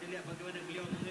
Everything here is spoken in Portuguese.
Bagaimana beliau